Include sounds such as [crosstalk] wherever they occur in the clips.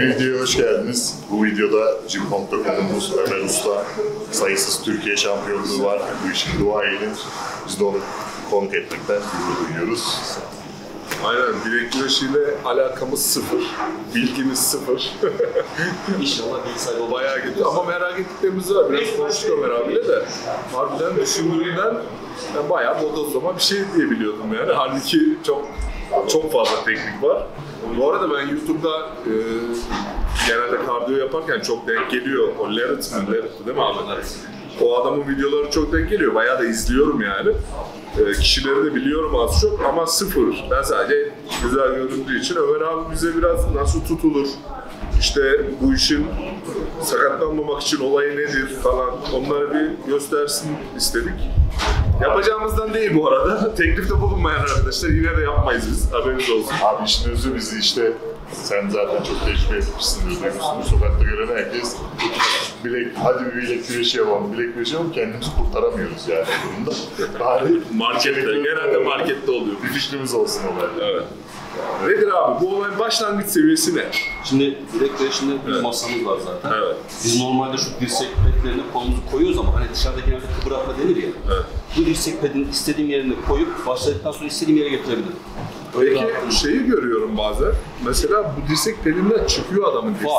Yeni videoya hoş geldiniz. Bu videoda Jim.com'umuz Ömer Usta sayısız Türkiye şampiyonluğu var. Bu işin duayeni. Biz de onu konuk etmekten gurur duyuyoruz. Aynen bilek güreşiyle alakamız sıfır. Bilgimiz sıfır. [laughs] İnşallah bilgisayar olur. Bayağı gitti ama merak ettiklerimiz var. Biraz konuştuk Ömer abiyle de. Harbiden düşündüğümden ben bayağı bodozlama bir şey diye biliyordum yani. Halbuki çok çok fazla teknik var. Bu arada ben YouTube'da e, genelde kardiyo yaparken çok denk geliyor. O Larry't mi? Larry't değil mi abi? O adamın videoları çok denk geliyor. Bayağı da izliyorum yani. E, kişileri de biliyorum az çok ama sıfır. Ben sadece güzel göründüğü için Ömer abi bize biraz nasıl tutulur, işte bu işin sakatlanmamak için olayı nedir falan onları bir göstersin istedik. Yapacağımızdan değil bu arada. [laughs] Teklifte bulunmayan arkadaşlar yine de yapmayız biz. Haberiniz olsun. Abi işin özü bizi işte sen zaten çok tecrübe etmişsindir, duymuşsundur. Sokakta gören herkes bilek, hadi bir bilek güreşi yapalım, bilek güreşi yapalım kendimizi kurtaramıyoruz yani durumda. Bari Markette, genelde markette oluyor. bir fikrimiz olsun olayda. Evet. Nedir abi? Bu olayın başlangıç seviyesi ne? Şimdi direkt güreşinde bir Evet. masamız var zaten. Evet. Biz normalde şu dirsek pedlerine kolumuzu koyuyoruz ama hani dışarıda genelde kıpırdatma denir ya. Evet. Bu dirsek pedin istediğim yerine koyup başladıktan sonra istediğim yere getirebilirim. Öyle Peki rahatlamış. şeyi görüyorum bazen. Mesela bu dirsek pelinden çıkıyor adamın dirseği.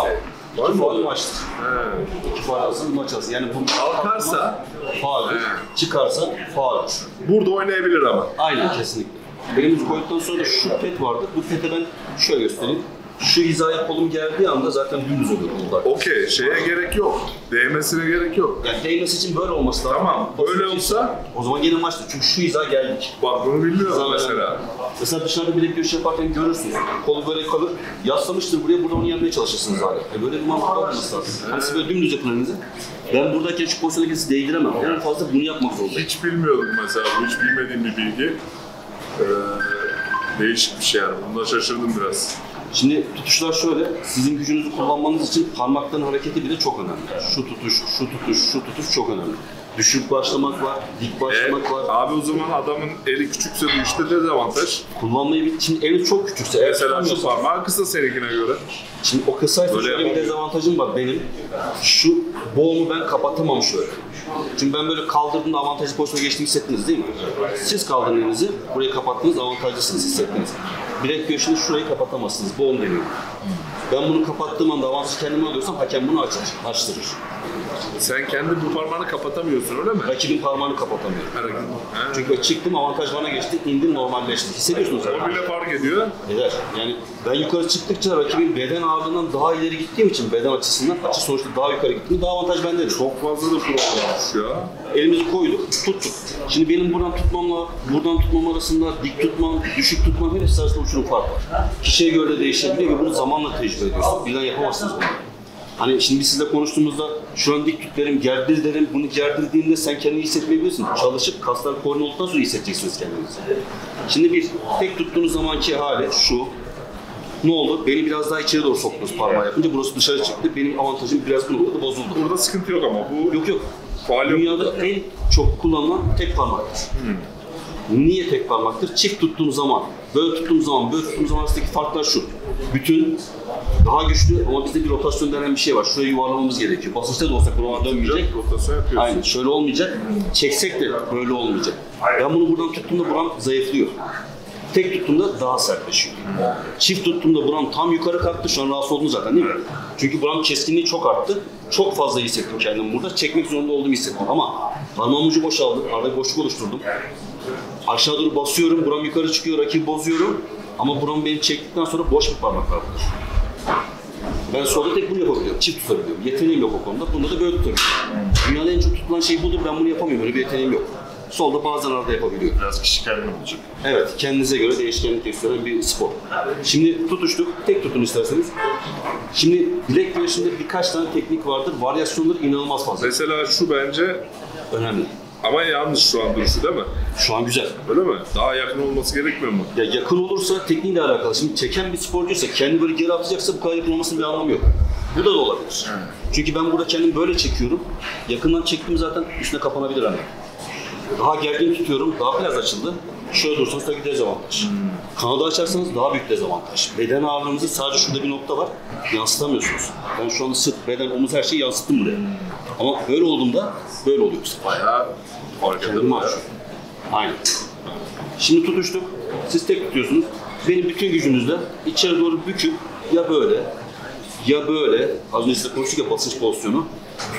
Var İki mı? faal maçtır. He. İki faal bir maç arası. Yani bu Kalkarsa faal. Çıkarsa faal. burada oynayabilir ama. Aynen kesinlikle. Elimizi koyduktan sonra şu pet vardı. Bu pete ben şöyle göstereyim. Şu hizaya kolum geldiği anda zaten dümdüz oluyor burada. Okey, şeye gerek yok. Değmesine gerek yok. Yani değmesi için böyle olması lazım. Tamam, Basit öyle bir- olsa- O zaman gene maçtır. Çünkü şu hiza geldik. Bak bunu bilmiyorum Hiza mesela. Mesela dışarıda bilek görüşü yaparken görürsünüz. Kolu böyle kalır. Yaslamıştır buraya, burada onu yenmeye çalışırsınız hala. E böyle bir mantık olmaması lazım. Hani siz böyle dümdüz yapın elinizi. Ben buradaki şu pozisyona kendisi değdiremem. En fazla bunu yapmak zorundayım. Hiç bilmiyordum mesela, bu hiç bilmediğim bir bilgi. Ee, değişik bir şey yani, bunda şaşırdım biraz. Şimdi tutuşlar şöyle, sizin gücünüzü kullanmanız için parmakların hareketi bile çok önemli. Şu tutuş, şu tutuş, şu tutuş çok önemli. Düşük başlamak var, dik E, başlamak var. abi o zaman adamın eli küçükse bu işte dezavantaj. Kullanmayı bil. Şimdi eliniz çok küçükse, eğer Mesela şu parmağı kısa seninkine göre. Şimdi o kısaysa Böyle şöyle bir dezavantajım var benim. Şu boğumu ben kapatamam şöyle. Çünkü ben böyle kaldırdığımda avantajlı pozisyona geçtiğimi hissettiniz değil mi? Siz kaldırın elinizi, burayı kapattınız, avantajlısınız hissettiniz. Bilek göğsünü şurayı kapatamazsınız, boğum deniyor. Ben bunu kapattığım anda avantajı kendime alıyorsam hakem bunu açar, açtırır. Sen kendi bu parmağını kapatamıyorsun öyle mi? Rakibin parmağını kapatamıyorum. Hareket. He. Çünkü çıktım avantaj bana geçti, indim normalleşti. Hissediyorsunuz O zaten. bile fark ediyor. Eder. Yani ben yukarı çıktıkça rakibin beden ağırlığından daha ileri gittiğim için beden açısından açı sonuçta daha yukarı gittiğinde daha avantaj bendedir. Çok fazla da problem ya. Elimizi koyduk, tuttuk. Şimdi benim buradan tutmamla, buradan tutmam arasında dik tutmam, düşük tutmam hepsi arasında uçurum fark var. Kişiye göre de değişebiliyor ve bunu zamanla tecrübe ediyorsunuz. Birden yapamazsınız bunu. Hani şimdi biz sizle konuştuğumuzda şu an dik tut derim, gerdir derim. Bunu gerdirdiğinde sen kendini hissetmeyebilirsin. Çalışıp kaslar koordine olduktan sonra hissedeceksiniz kendinizi. Şimdi bir, tek tuttuğunuz zamanki hali şu. Ne oldu? Beni biraz daha içeri doğru soktunuz parmağı yapınca. Burası dışarı çıktı. Benim avantajım biraz bu noktada bozuldu. Burada sıkıntı yok ama bu Yok yok. Faal yok. Dünyada en çok kullanılan tek parmaktır. Niye tek parmaktır? Çift tuttuğum zaman, böyle tuttuğum zaman, böyle tuttuğum zaman arasındaki farklar şu. Bütün daha güçlü ama bizde bir rotasyon denen bir şey var. Şurayı yuvarlamamız gerekiyor. Basınçta da olsa kuruma dönmeyecek. rotasyon yapıyorsun. Aynen şöyle olmayacak. Çeksek de böyle olmayacak. Ben bunu buradan tuttuğumda buram zayıflıyor. Tek tuttuğumda daha sertleşiyor. Çift tuttuğumda buram tam yukarı kalktı. Şu an rahatsız oldum zaten değil mi? Çünkü buram keskinliği çok arttı. Çok fazla hissettim kendimi burada. Çekmek zorunda olduğumu hissettim. Ama parmağım ucu boşaldı. Arada boşluk oluşturdum. Aşağı doğru basıyorum. Buram yukarı çıkıyor. Rakibi bozuyorum. Ama buram benim çektikten sonra boş bir parmak var burada. Ben solda tek bunu yapabiliyorum. Çift tutabiliyorum. Yeteneğim yok o konuda. Bunda da böyle tutabiliyorum. Dünyada en çok tutulan şey budur. Ben bunu yapamıyorum. Öyle bir yeteneğim yok. Solda bazen arada yapabiliyorum. Biraz kişi kendini bulacak. Evet, kendinize göre değişkenlik gösteren bir spor. Şimdi tutuştuk, tek tutun isterseniz. Şimdi bilek güreşinde birkaç tane teknik vardır. Varyasyonları inanılmaz fazla. Mesela şu bence Önemli. ama yanlış şu an duruşu değil mi? Şu an güzel. Öyle mi? Daha yakın olması gerekmiyor mu? Ya yakın olursa tekniğiyle alakalı. Şimdi çeken bir sporcuysa, kendi böyle geri atacaksa bu kadar yakın olmasının bir anlamı yok. Bu da da olabilir. Çünkü ben burada kendimi böyle çekiyorum. Yakından çektim zaten üstüne kapanabilir hemen. Daha gergin tutuyorum, daha biraz açıldı. Şöyle dursanız tabii dezavantaj. Kanadı açarsanız daha büyük dezavantaj. Beden ağırlığınızı sadece şurada bir nokta var, yansıtamıyorsunuz. Ben şu anda sırt, beden, omuz her şeyi yansıttım buraya. Ama böyle olduğumda böyle oluyor. Bayağı fark eder. Aynen. Şimdi tutuştuk. Siz tek tutuyorsunuz. Benim bütün gücünüzle içeri doğru büküp ya böyle ya böyle az önce size konuştuk ya basınç pozisyonu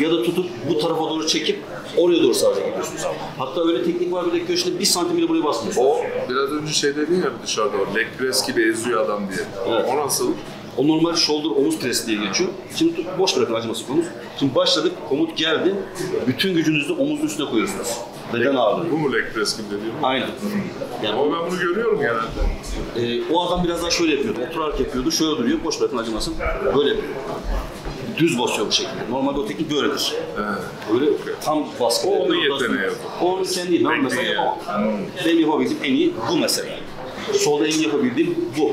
ya da tutup bu tarafa doğru çekip oraya doğru sadece gidiyorsunuz. Hatta öyle teknik var bir de köşede bir santim bile buraya basmıyorsunuz. O biraz önce şey dedin ya dışarıda var. Leg press gibi eziyor adam diye. Evet. O nasıl? O normal shoulder omuz presi diye geçiyor. Şimdi boş bırakın acımasız omuz. Şimdi başladık, komut geldi. Bütün gücünüzü omuzun üstüne koyuyorsunuz. Beden ağırlığı. Bu mu leg press gibi dediğim? Aynen. Yani Ama ben bunu görüyorum genelde. Ee, o adam biraz daha şöyle yapıyordu, oturarak yapıyordu, şöyle duruyor, boş bırakın acımasın, böyle yapıyor. Düz basıyor bu şekilde. Normalde o teknik böyledir. Öyle tam baskı. O onun yapıyor, yeteneği. O onun kendi. Ben mesela yapamam. Benim yapabildiğim en iyi bu mesela. Solda en iyi yapabildiğim bu.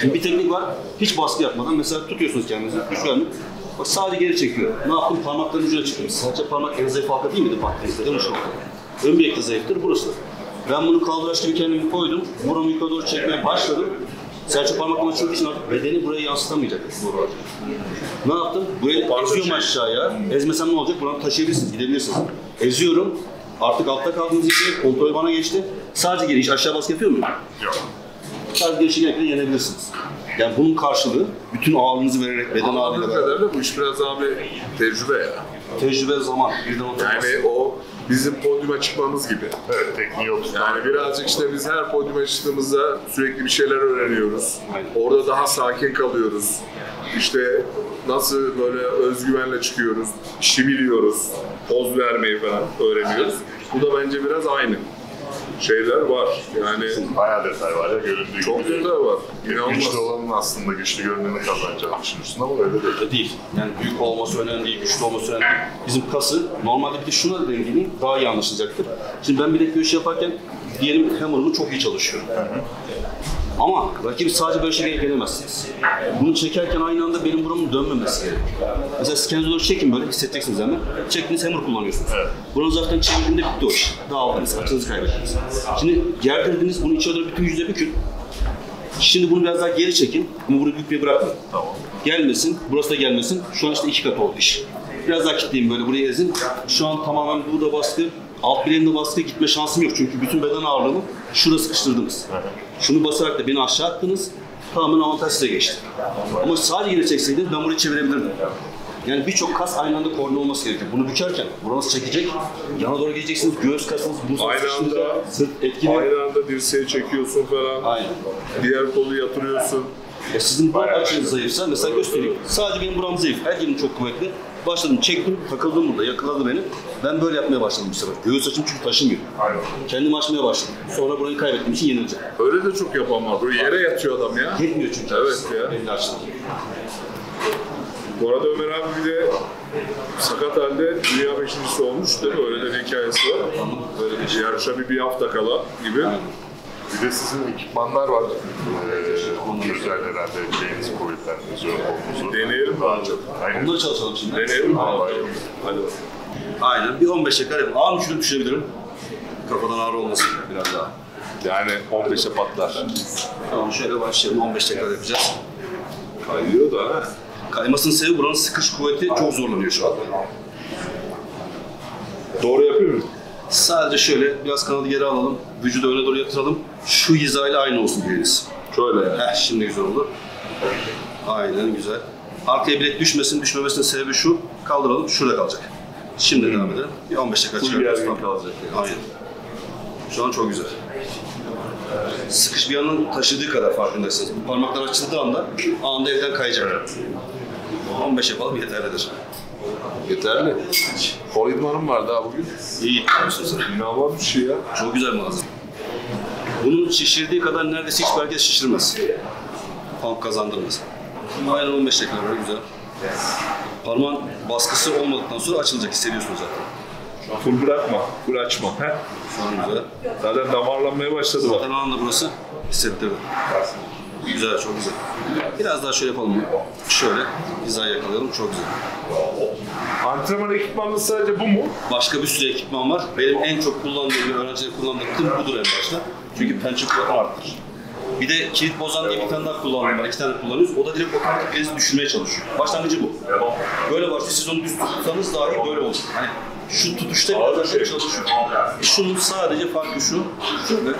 Şimdi bir teknik var, hiç baskı yapmadan mesela tutuyorsunuz kendinizi, güçlenme. Bak sadece geri çekiyor. Ne yaptım? Parmakların ucuna çıktım. Sadece parmak en zayıf halka değil miydi baktığınızda? En uç nokta. Ön bilek de zayıftır, burası da. Ben bunu kaldıraç gibi kendimi koydum. Buramı yukarı doğru çekmeye başladım. Serçe parmakla açıldığı için artık bedeni buraya yansıtamayacak. Ne yaptım? Burayı eziyorum aşağıya. Ezmesem ne olacak? Buradan taşıyabilirsiniz, gidebilirsiniz. Eziyorum. Artık altta kaldığınız için kontrol bana geçti. Sadece hiç aşağı baskı yapıyor muyum? Yok. Sadece gelişi gerekli yenebilirsiniz. Yani bunun karşılığı bütün ağırlığınızı vererek beden ağırlığıyla beraber kadarıyla bu iş biraz abi tecrübe ya. tecrübe zaman birden oturmaz. Yani o bizim podyuma çıkmamız gibi. Evet, tekniği yok. Yani birazcık işte biz her podyuma çıktığımızda sürekli bir şeyler öğreniyoruz. Orada daha sakin kalıyoruz. İşte nasıl böyle özgüvenle çıkıyoruz, işi biliyoruz, poz vermeyi falan öğreniyoruz. Bu da bence biraz aynı şeyler var. Yani Bayağı detay var ya göründüğü çok gibi. detay var. İnanılmaz. Güçlü olanın aslında güçlü görüneni kazanacağını düşünürsün ama öyle değil. Öyle değil. Yani büyük olması önemli değil, güçlü olması önemli değil. Bizim kası normalde bir de şuna da denediğini daha iyi anlaşılacaktır. Şimdi ben bilek göğüs yaparken diyelim hammer'ımı çok iyi çalışıyor. Ama rakibi sadece böyle şeyleri gelemezsiniz. Bunu çekerken aynı anda benim buramın dönmemesi gerekiyor. Mesela doğru çekin böyle hissedeceksiniz hemen. Çektiniz hammer kullanıyorsunuz. Evet. Bunu zaten çevirdiğinde bitti o iş. Dağıldınız, açınızı kaybettiniz. Şimdi gerdirdiniz, bunu içe doğru bütün yüzde bükün. Şimdi bunu biraz daha geri çekin ama bunu bükmeyi bırakmayın. Tamam. Gelmesin, burası da gelmesin. Şu an işte iki kat oldu iş. Biraz daha kilitleyeyim böyle buraya ezin. Şu an tamamen burada baskı, alt bileğimde baskı gitme şansım yok. Çünkü bütün beden ağırlığımı şurada sıkıştırdınız. Şunu basarak da beni aşağı attınız. Tamamen avantaj size geçti. Ama sadece geri çekseydiniz ben burayı çevirebilirdim. Yani birçok kas aynı anda koordine olması gerekiyor. Bunu bükerken buranız çekecek, yana doğru geleceksiniz, göğüs kasınız, bu Aynı anda, sırt etkili. aynı anda dirseği çekiyorsun falan. Aynen. Diğer kolu yatırıyorsun. Ya sizin bu açınız zayıfsa mesela göstereyim. Sadece benim buram zayıf. Her yerim çok kuvvetli. Başladım çektim, takıldım burada, yakaladı beni. Ben böyle yapmaya başladım bir sefer. Göğüs açım çünkü taşımıyor. Aynen. Kendimi açmaya başladım. Sonra burayı kaybettiğim için yenileceğim. Öyle de çok yapan var. Böyle yere yatıyor adam ya. Yetmiyor çünkü. Evet ya. Belli açıdan. Bu arada Ömer abi bir de sakat halde dünya beşincisi olmuş değil mi? Öyle de bir hikayesi var. Böyle bir şey. Yarışa bir, bir hafta kala gibi. Bir de sizin ekipmanlar var. Ee, güzel herhalde şeyinizi kuvvetlendiriyor kolunuzu. Deneyelim mi abi? Aynen. Onları çalışalım şimdi. Deneyelim mi abi? Vallahi. Hadi bakalım. Aynen. Bir 15 dakika yapalım. Ağır düşürüp düşürebilirim. Kafadan ağrı olmasın biraz daha. Yani 15'e patlar. Tamam şöyle başlayalım. 15 dakika yapacağız. Kayıyor da ha. Kaymasının sebebi buranın sıkış kuvveti çok zorlanıyor şu anda. Doğru yapıyor muyum? Sadece şöyle biraz kanadı geri alalım. Vücudu öne doğru yatıralım. Şu hizayla aynı olsun bileğiniz. Şöyle yani. Heh şimdi güzel oldu. Aynen güzel. Arkaya bilek düşmesin, düşmemesinin sebebi şu. Kaldıralım, şurada kalacak. Şimdi devam edelim. Bir 15 dakika Full çıkarıyoruz. gergin kalacak. Aynen. Şu an çok güzel. Sıkış bir yandan taşıdığı kadar farkındaysanız. Bu parmaklar açıldığı anda anında evden kayacak. 15 yapalım yeterlidir. Yeterli. Kol idmanım var daha bugün. İyi yapıyorsun sen. İnanılmaz bir şey ya. Çok güzel malzeme. Bunun şişirdiği kadar neredeyse hiçbir herkes şişirmez. Pump kazandırmaz. Aynen 15 dakika böyle güzel. Parmağın baskısı olmadıktan sonra açılacak hissediyorsunuz zaten. Full bırakma, full açma. Heh. Şu an güzel. Zaten damarlanmaya başladı bak. Zaten anında burası hissettirdi. Güzel, çok güzel. Biraz daha şöyle yapalım mı? Şöyle hizayı yakalayalım, çok güzel. Antrenman ekipmanı sadece bu mu? Başka bir sürü ekipman var. Benim en çok kullandığım ve öğrencilerin kullandığı budur en başta. Çünkü pençe arttırır. Bir de kilit bozan diye bir tane daha kullanıyorum var. İki tane kullanıyoruz. O da direkt otomatik elinizi düşürmeye çalışıyor. Başlangıcı bu. Böyle başlıyor. Siz onu düz tutsanız dahi böyle olur. Hani şu tutuşta biraz daha şey çalışıyor. Şunun sadece farkı şu. Şöyle.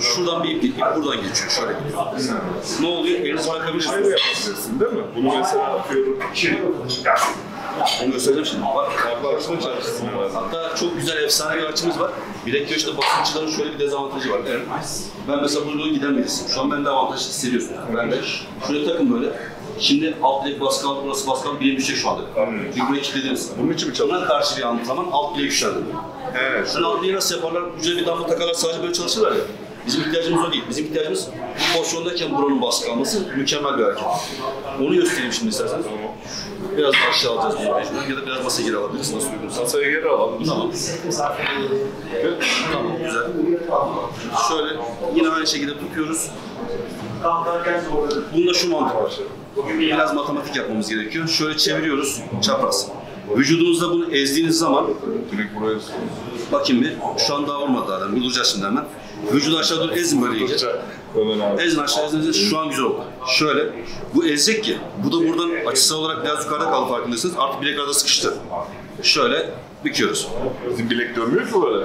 Şuradan bir ip, ip buradan geçiyor. Şöyle gidiyor. Ne oluyor? Elinizi Şöyle bırakabilirsiniz. yapabilirsin değil mi? Bunu mesela atıyorum. Onu göstereceğim şimdi. Bak. Açıda çalışsın. Hatta çok güzel efsane bir açımız var. Bilek güreşte basınççıların şöyle bir dezavantajı var. Ben mesela burada giden birisiyim. Şu an bende avantaj hissediyorsun. Ben de şuraya takın böyle. Şimdi alt bilek baskı aldı, burası baskı aldı, bileğim düşecek şu anda. Çünkü burayı kilitlediniz. Bunun için mi çalışıyorsun? Buna karşı bir antrenman alt bileği güçlendirme. Evet. Şunu alt bileği nasıl yaparlar? Güzel bir damla takarlar, sadece böyle çalışırlar ya. Bizim ihtiyacımız o değil. Bizim ihtiyacımız bu pozisyondayken buranın baskı alması mükemmel bir hareket. Onu göstereyim şimdi isterseniz. Biraz aşağı alacağız bunu mecburen ya da biraz masa geri alabiliriz nasıl uygunsa. Masaya geri alalım. Tamam. Tamam güzel. Şöyle yine aynı şekilde tutuyoruz. Bunda şu mantık var. Biraz matematik yapmamız gerekiyor. Şöyle çeviriyoruz çapraz. Vücudunuzda bunu ezdiğiniz zaman Direkt buraya bakayım bir. Şu an daha olmadı adam. Vuracağız şimdi hemen. Vücudu aşağı doğru ezin böyle iyice. Ezin aşağı ezin ezin. Şu an güzel oldu. Şöyle. Bu ezecek ki. Bu da buradan açısal olarak biraz yukarıda kaldı farkındaysanız. Artık bilek arada sıkıştı. Şöyle büküyoruz. Bizim bilek dönmüyor ki böyle.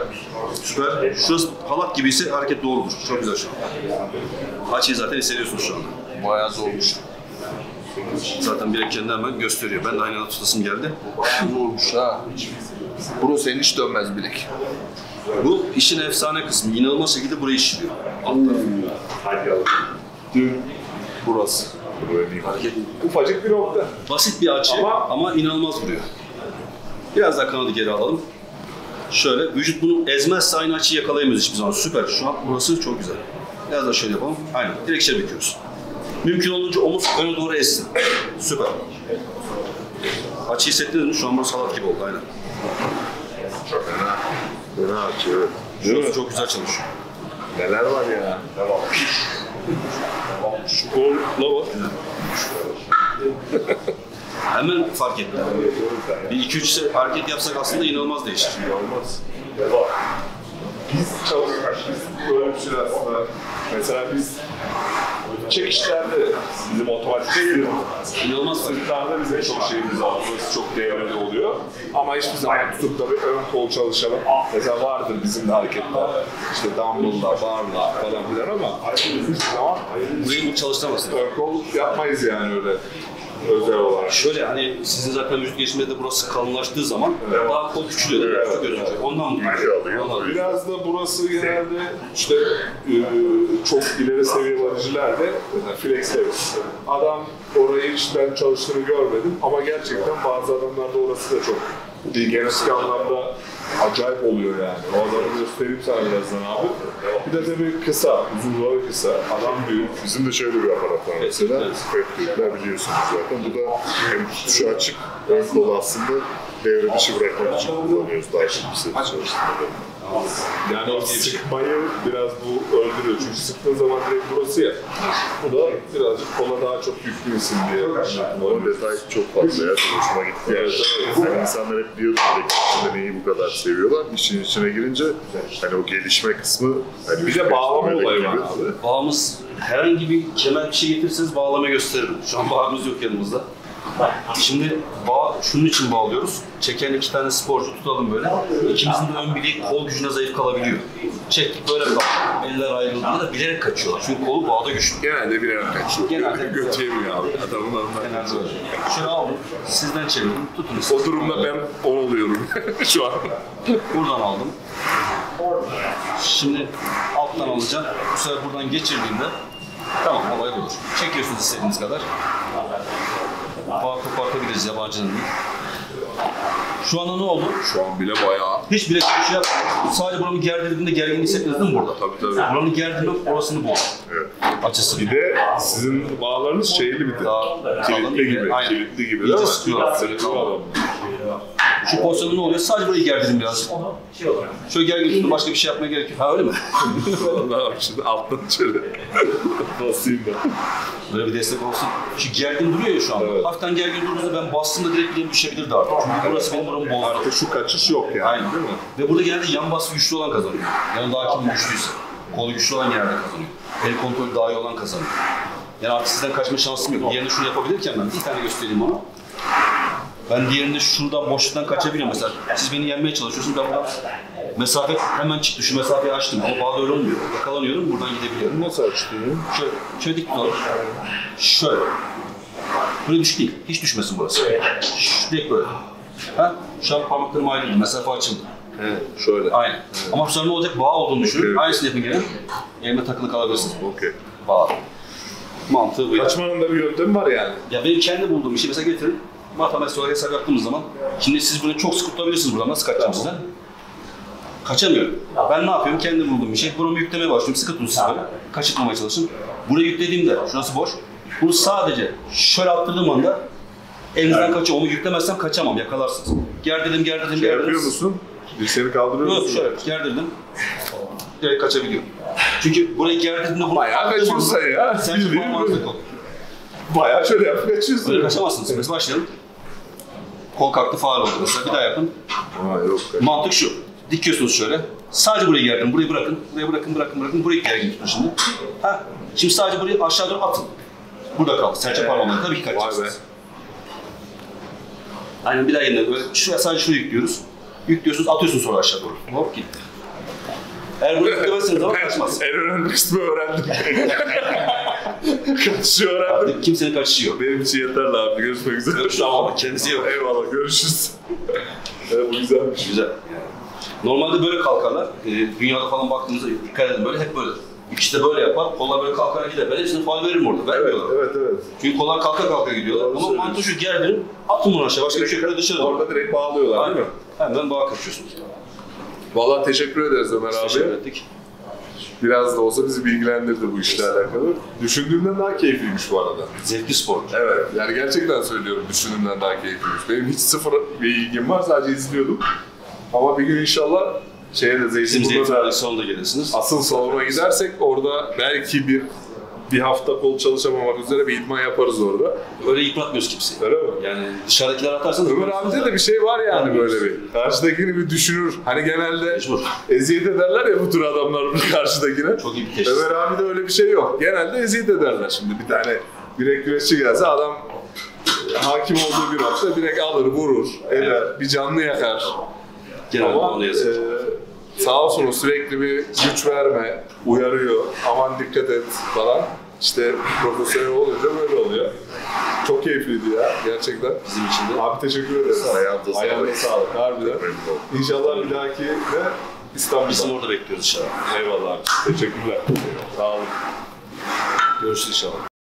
Süper. Şurası halat gibiyse hareket doğrudur. Çok güzel şu an. Açıyı zaten hissediyorsunuz şu anda. Bayağı zormuş. Zaten bilek kendini hemen gösteriyor. Ben de aynı anda tutasım geldi. Zormuş ha. Bro senin hiç dönmez bilek. Bu işin efsane kısmı. İnanılmaz şekilde burayı işliyor. Alt tarafı. Dün burası. Buraya değil. Ufacık bir nokta. Basit bir açı ama, Ama- inanılmaz vuruyor. Biraz daha kanadı geri alalım. Şöyle vücut bunu ezmezse aynı açıyı yakalayamıyoruz hiçbir zaman. Süper. Şu an burası çok güzel. Biraz da şöyle yapalım. Aynen. Direkt içeri büküyoruz. Mümkün olunca omuz öne doğru essin. Süper. Açı hissettiniz mi? Şu an burası salat gibi oldu. Aynen. Fena açıyor. Şurası çok güzel çalışıyor. Neler var ya. Devam. Şu kolla bak. Hemen fark etti. Bir iki üç hareket yapsak aslında inanılmaz değişir. Olmaz. Biz çalışıyoruz. Biz böyle bir şey aslında. Mesela biz çekişlerde bizim otomatik değil. İnanılmaz. Sırtlarda bizim çok şeyimiz var. Burası çok devrede oluyor. Ama hiçbir zaman tutup da bir ön kol çalışalım. Mesela vardır bizim de hareketler. İşte dumbbell'lar, barlar falan filan ama hiçbir zaman Burayı bu çalıştıramazsın. ön kol yapmayız yani öyle özel olarak. Şöyle hani sizin zaten vücut gelişiminde de burası kalınlaştığı zaman daha kol küçülüyor. Evet. Küçük gözüküyor. Ondan. Ondan. Biraz da burası genelde işte e, çok ileri seviye varıcılar da flex deriz. Adam orayı hiç ben çalıştığını görmedim ama gerçekten bazı adamlarda orası da çok genetik anlamda acayip oluyor yani. O adamı göstereyim sana birazdan abi. Bir de tabii kısa, uzunluğu kısa. Adam büyük. Bizim de şöyle bir aparat var mesela. Fetbirler biliyorsunuz zaten. Bu da hem tutuşu açık, ön kolu aslında devre dışı bırakmak için kullanıyoruz. Daha set çalıştığında. Yani o sıkmayı biraz bu öldürüyor. Çünkü sıktığın zaman direkt burası ya. Bu da birazcık kola daha çok yüklüyorsun diye. O detay çok fazla ya. Hoşuma gitti yani. Yani insanlar hep diyordu bilek içinde neyi bu kadar seviyorlar. İşin içine girince hani o gelişme kısmı hani Bir de bağlama olayı var abi. Bağımız herhangi bir kemer bir şey getirirseniz bağlama gösteririm. Şu an bağımız yok yanımızda. Şimdi bağ, şunun için bağlıyoruz. Çeken iki tane sporcu tutalım böyle. İkimizin de ön bileği kol gücüne zayıf kalabiliyor. Çektik böyle kaldı. Eller ayrıldığında da bilerek kaçıyorlar. Çünkü kolu bağda güçlü. Genelde birer kaçıyor. Genelde. Götüremiyor abi. Adamın anından. öyle. Şöyle aldım. Sizden çevirdim. Tutun. O durumda ben on oluyorum [laughs] şu an. Buradan aldım. Şimdi alttan alacağım. Bu sefer buradan geçirdiğimde tamam olay olur. Çekiyorsunuz istediğiniz kadar. Bağ kopartabiliriz yabancının. Şu anda ne oldu? Şu an bile bayağı. Hiç bile bir şey yapmadım. Sadece buramı gerdirdiğimde gerginliği hissettiniz değil mi burada? Tabii tabii. Buranı gerdirmek orasını buldu. Evet. Açısı. Bir de sizin bağlarınız şeyli bir de. Daha Kilitli gibi. Aynen. Kilitli gibi İyice değil mi? sıkıyorlar. Sıkıyor adam. Şu pozisyonda ne oluyor? Sadece burayı gerdirin biraz. Şöyle gergin başka bir şey yapmaya gerek yok. Ha öyle mi? [laughs] Vallahi bak şimdi alttan şöyle [laughs] basayım ben. Böyle bir destek olsun. Şu gergin duruyor ya şu an. Evet. Hafiften gergin durduğunda ben bastığımda direkt bileğim düşebilirdi artık. Çünkü burası benim buramı bozdu. Artık şu kaçış yok yani Aynen. değil mi? Ve burada genelde yan bası güçlü olan kazanıyor. Yani daha kim güçlüyse. Kolu güçlü olan yerde kazanıyor. El kontrolü daha iyi olan kazanıyor. Yani artık sizden kaçma şansım yok. Diğerini şunu yapabilirken ben bir tane göstereyim ona. Ben diğerinde şuradan boşluktan kaçabiliyorum mesela. Siz beni yenmeye çalışıyorsunuz. Ben buradan mesafe hemen çıktı. Şu mesafeyi açtım. Ama bağda öyle olmuyor. Yakalanıyorum. Buradan gidebiliyorum. Nasıl açtın? Şöyle, şöyle dik tutalım. Şöyle. Böyle düş değil. Hiç düşmesin burası. Şş, direkt böyle. Ha? Şu an parmaklarım ayrıldı. Mesafe açıldı. He, şöyle. Aynen. Ama bu sefer ne olacak? Bağ olduğunu düşünün. Okey. Aynısını yapın gene. Elime takılı kalabilirsiniz. Okey. Bağ. Mantığı bu. Kaçmanın da bir yöntemi var yani. Ya benim kendi bulduğum işi mesela getirin. Matematik olarak hesap yaptığımız zaman şimdi siz bunu çok sık tutabilirsiniz buradan. Nasıl kaçacağım sizden? Kaçamıyorum. Ben ne yapıyorum? Kendi bulduğum bir şey. Bunu yüklemeye başlıyorum. Sıkı tutun siz böyle. Kaçırmamaya çalışın. Burayı yüklediğimde, şurası boş. Bunu sadece şöyle attırdığım anda elinizden kaçıyor. Onu yüklemezsem kaçamam. Yakalarsınız. Gerdirdim, gerdirdim, Şey gerdirdim. yapıyor musun? Dirseğini kaldırıyor Yok musun? şöyle gerdirdim. Direkt kaçabiliyorum. Çünkü burayı gerdirdiğimde bunu Bayağı kaçıyorsun ya. Sen böyle. yok. Bayağı şöyle yapıp kaçıyorsun. Kaçamazsınız. Biz başlayalım. Kol kalktı faal oldu mesela. Bir daha yapın. Ha yok. Mantık şu. Dikiyorsunuz şöyle. Sadece burayı gerdim. Burayı bırakın. Burayı bırakın, bırakın, bırakın. Burayı gergin tutun şimdi. Ha. Şimdi sadece burayı aşağı doğru atın. Burada kaldı. Serçe parmağında. Tabii ki kaçacaksınız. Aynen bir daha yeniden böyle şuraya sadece şunu yüklüyoruz. Yüklüyorsunuz, atıyorsunuz sonra aşağı doğru. Hop gitti. Eğer bunu yüklemezseniz ama kaçmaz. En önemli kısmı öğrendim. [laughs] Kaçışı öğrendim. Artık kimsenin kaçışı yok. Benim için yeterli abi. Görüşmek üzere. Görüşürüz. Tamam, kendinize iyi bakın. Eyvallah. Görüşürüz. [laughs] evet, bu güzelmiş. Güzel. Normalde böyle kalkarlar. Ee, dünyada falan baktığınızda dikkat edin böyle hep böyle. İkisi de böyle yapar. Kollar böyle kalkar gider. Ben hepsini faal veririm orada. Evet, Vermiyorlar. evet, evet. Çünkü kollar kalka kalka gidiyorlar. Ama söylüyorsun. mantığı şu gerdirin. Atın bunu aşağı. Başka bir şey yok. Dışarı doğru. Orada direkt bağlıyorlar değil mi? Hemen bağa kaçıyorsunuz. Vallahi teşekkür ederiz Ömer Teşekkür abi. ettik. Biraz da olsa bizi bilgilendirdi bu işle alakalı. Düşündüğümden daha keyifliymiş bu arada. Zevkli spor. Evet, yani gerçekten söylüyorum düşündüğümden daha keyifliymiş. Benim hiç sıfır bir ilgim var, sadece izliyordum. Ama bir gün inşallah şeye de Zeytinburnu'na da salonda gelirsiniz. asıl salona gidersek orada belki bir bir hafta kol çalışamamak üzere bir idman yaparız orada. Öyle yıpratmıyoruz kimseyi. Öyle mi? Yani dışarıdakiler atarsanız... Ömer abide de bir şey var yani böyle bir. Karşıdakini bir düşünür. Hani genelde Mecbur. eziyet ederler ya bu tür adamlar [laughs] karşıdakine. Çok iyi bir teşhis. Ömer abi de öyle bir şey yok. Genelde eziyet ederler şimdi. Bir tane bilek güreşçi gelse adam hakim olduğu bir hafta direkt alır, vurur, eder, Evet. bir canlı yakar. Genelde Ama onu yazıyor. e, sağ olsun sürekli bir güç verme, uyarıyor, aman dikkat et falan. İşte profesyonel olunca böyle oluyor. Çok keyifliydi ya gerçekten. Bizim için de. Abi teşekkür ederiz. Ayağınıza sağlık. Ayağınıza sağlık harbiden. İnşallah bir dahaki de İstanbul'da. Bizim orada bekliyoruz inşallah. Eyvallah abi. Teşekkürler. Sağ olun. Görüşürüz inşallah.